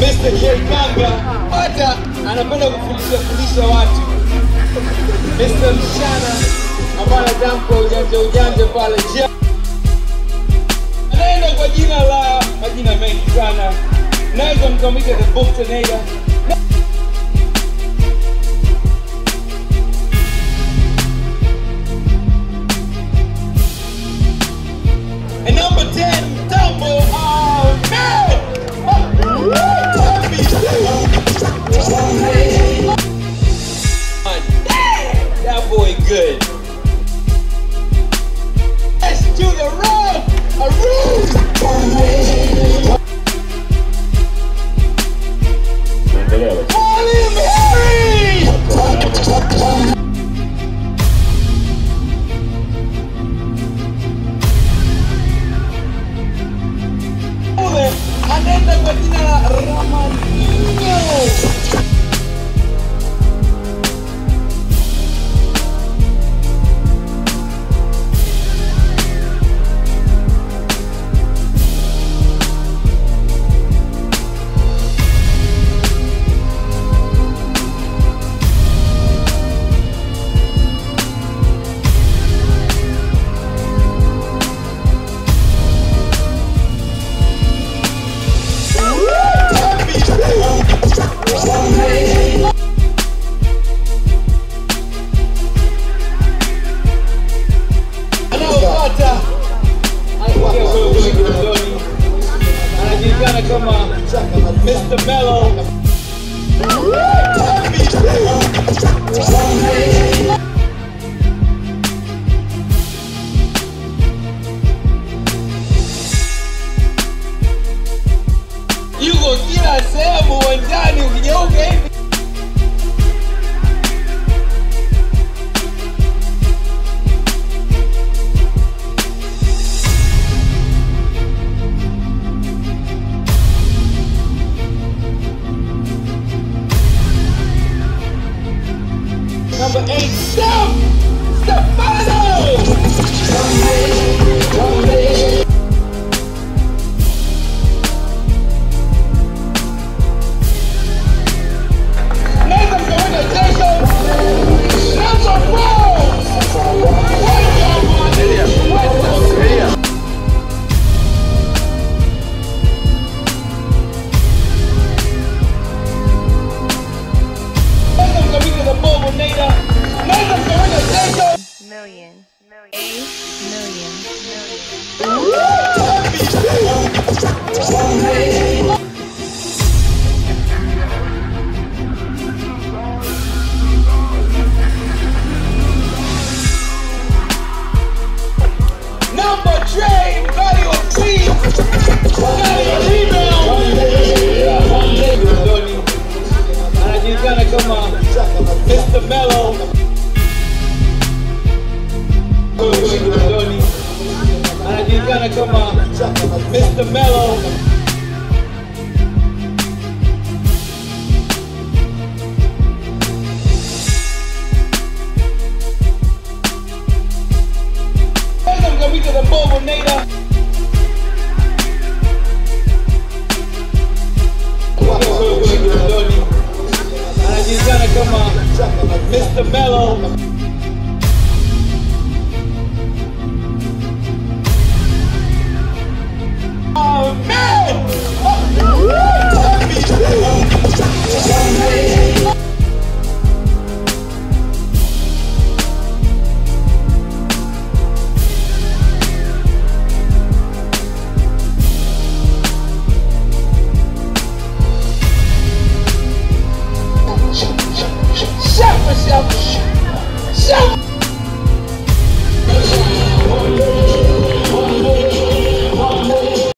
Mr. Kanga hata anapenda kufundisha fundisha watu. Mr. Mshana ambaye anatamka ujanja ujanja pale Jia. anaenda kwa jina la majina mengi sana, naweza mkamwita the book tornado. Boy good. Yes, to the road! A room! Anajulikana kama Mr. Mellow. Number eight, Steph! Million. Number Trey, value of T. Mr. Kule Kinondoni. Anajulikana kama Mr. Mellow. Chef, chef, chef, chef.